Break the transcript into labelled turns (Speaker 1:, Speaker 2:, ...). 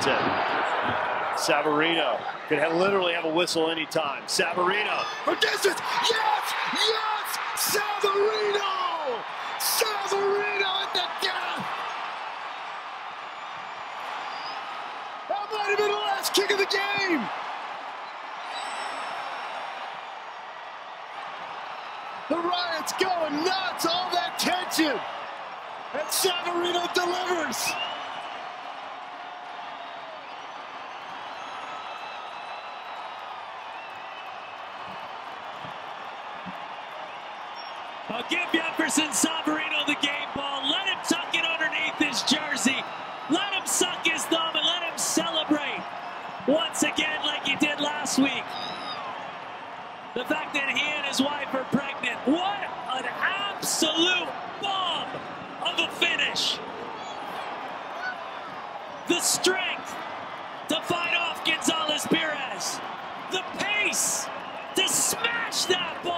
Speaker 1: Duarte. Savarino could have, literally have a whistle anytime. Savarino for distance. Yes! Yes! Savarino! Savarino at the death! That might have been the last kick of the game! The riot's going nuts, all that tension. And Savarino delivers.
Speaker 2: I'll give Jefferson Savarino the game ball. Let him tuck it underneath his jersey. Let him suck his thumb and let him celebrate once again like he did last week. The fact that he and his wife are pregnant. What an absolute bomb of a finish. The strength to fight off Gonzalez Perez. The pace to smash that ball